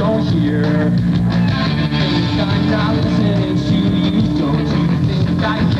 don't hear. I'm not listening to you, don't you think I can?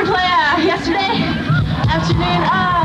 Uh, yesterday afternoon. Uh,